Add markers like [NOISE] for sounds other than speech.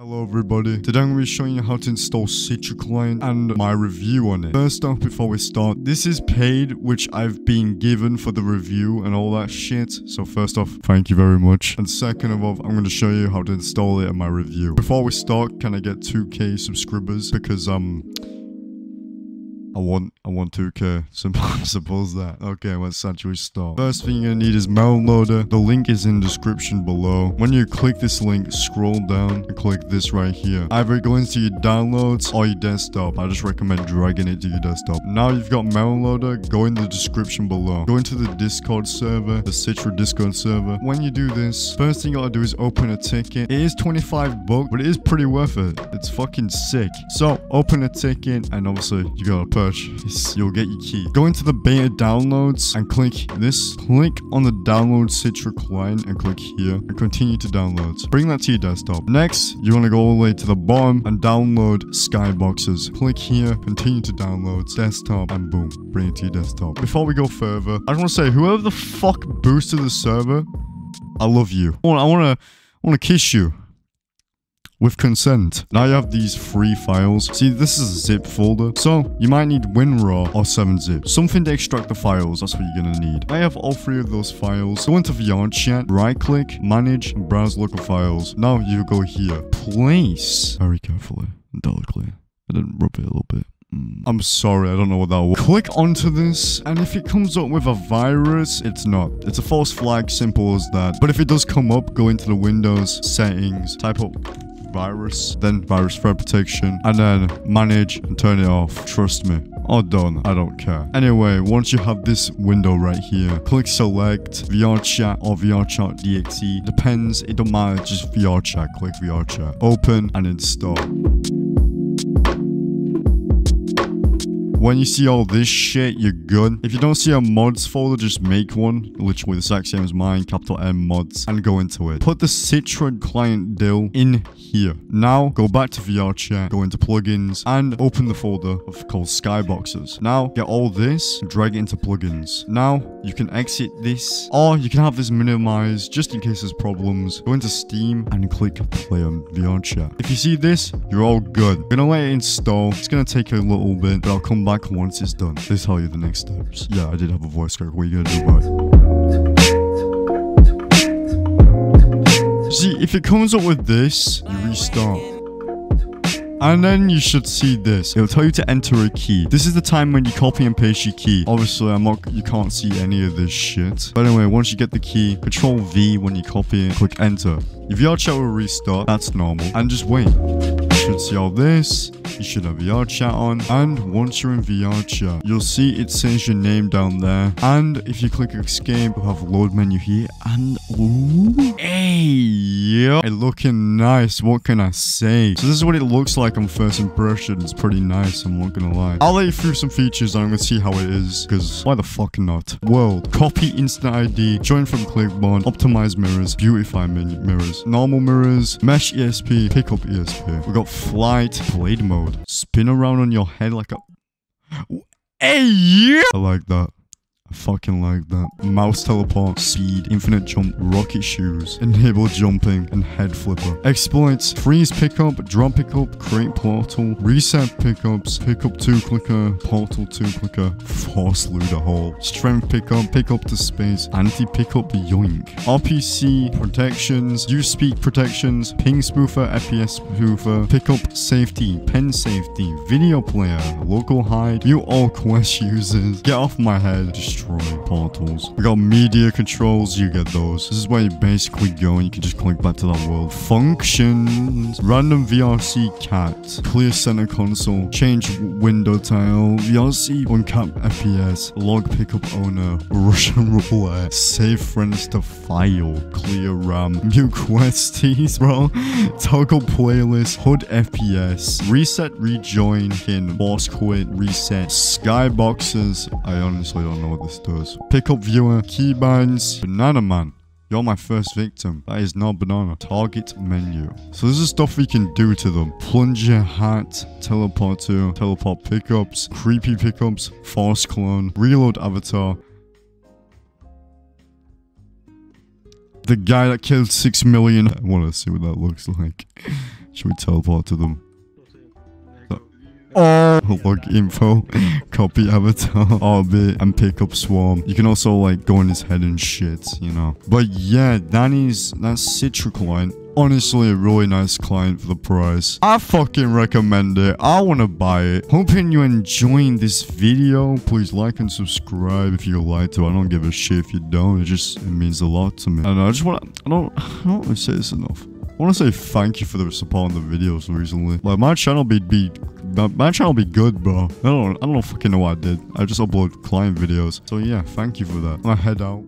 Hello everybody, today I'm going to be showing you how to install Citra Client and my review on it. First off, before we start, this is paid, which I've been given for the review and all that shit. So first off, thank you very much. And second of all, I'm going to show you how to install it in my review. Before we start, can I get 2k subscribers? Because, um... I want I want 2k. Simple suppose that. Okay, let's actually start. First thing you're gonna need is Loader. The link is in description below. When you click this link, scroll down and click this right here. Either go into your downloads or your desktop. I just recommend dragging it to your desktop. Now you've got Loader. go in the description below. Go into the Discord server, the Citra Discord server. When you do this, first thing you gotta do is open a ticket. It is 25 bucks, but it is pretty worth it. It's fucking sick. So open a ticket and obviously you gotta purchase, you'll get your key. Go into the beta downloads and click this. Click on the download Citra client and click here and continue to download. Bring that to your desktop. Next, you want to go all the way to the bottom and download Skyboxes. Click here, continue to download desktop and boom, bring it to your desktop. Before we go further, I just want to say whoever the fuck boosted the server, I love you. I want to I want to kiss you with consent. Now you have these three files. See, this is a zip folder. So you might need WinRAR or 7-zip. Something to extract the files. That's what you're going to need. I have all three of those files. Go into VRChat, right click, manage, browse local files. Now you go here. Place. Very carefully and delicately. I didn't rub it a little bit. Mm. I'm sorry, I don't know what that was. Click onto this, and if it comes up with a virus, it's not. It's a false flag, simple as that. But if it does come up, go into the Windows settings, type up virus, then virus threat protection, and then manage and turn it off. Trust me. All done. I don't care. Anyway, once you have this window right here, click select VRChat or VRChat.exe. Depends. It don't matter. Just VRChat. Click VRChat. Open and install. When you see all this shit, you're good. If you don't see a mods folder, just make one. Literally the exact same as mine, capital M mods, and go into it. Put the Citra client dill in here. Now, go back to VRChat, go into plugins, and open the folder of called Skyboxes. Now, get all this, drag it into plugins. Now, you can exit this, or you can have this minimized just in case there's problems. Go into Steam and click play on VRChat. If you see this, you're all good. I'm gonna let it install. It's gonna take a little bit, but I'll come back back once it's done. They tell you the next steps. Yeah, I did have a voice crack. What are you gonna do about it? See, if it comes up with this, you restart. And then you should see this. It'll tell you to enter a key. This is the time when you copy and paste your key. Obviously, I'm not, you can't see any of this shit. But anyway, once you get the key, control V when you copy it, click enter. If your chat will restart, that's normal. And just wait. You should see all this. You should have VR chat on. And once you're in VR chat, you'll see it says your name down there. And if you click escape, you'll have a load menu here. And ooh, hey, yeah, it looking nice. What can I say? So this is what it looks like on first impression. It's pretty nice. I'm not gonna lie. I'll let you through some features. and I'm gonna see how it is. Because why the fuck not? World. Copy instant ID. Join from clipboard. Optimize mirrors. Beautify mirrors normal mirrors, mesh ESP, pickup ESP. We got flight, blade mode, spin around on your head like a... Hey, yeah! I like that. Fucking like that. Mouse teleport, speed, infinite jump, rocket shoes, enable jumping, and head flipper. Exploits, freeze pickup, drop pickup, create portal, reset pickups, pickup 2 clicker, portal 2 clicker, force looter hole, strength pickup, pickup to space, anti-pickup yoink. RPC protections, USpeak protections, ping spoofer, FPS spoofer, pickup safety, pen safety, video player, local hide, mute all quest users, get off my head, destroy portals. We got media controls, you get those. This is where you basically go and you can just click back to that world. Functions, random VRC cat, clear center console, change window tile, VRC uncap FPS, log pickup owner, Russian [LAUGHS] roulette, save friends to file, clear RAM, [LAUGHS] mute questies, bro, [LAUGHS] toggle playlist, HUD FPS, reset rejoin, in boss quit, reset, skyboxes. I honestly don't know what this does. Pickup viewer, keybinds, banana man. You're my first victim. That is not banana. Target menu. So this is stuff we can do to them. Plunger hat, teleport to, teleport pickups, creepy pickups, force clone, reload avatar. The guy that killed 6 million. I want to see what that looks like. [LAUGHS] Should we teleport to them? Oh, log info, [LAUGHS] copy avatar, orbit, and pick up swarm. You can also like go in his head and shit, you know. But yeah, that is that's Citra client. Honestly, a really nice client for the price. I fucking recommend it. I want to buy it. Hoping you're enjoying this video. Please like and subscribe if you like to. I don't give a shit if you don't. It just it means a lot to me. And I just want to, I don't, [LAUGHS] I don't say this enough. I want to say thank you for the support on the videos recently. Like my channel be be my, my channel be good, bro. I don't I don't fucking know what I did. I just upload client videos. So yeah, thank you for that. I head out.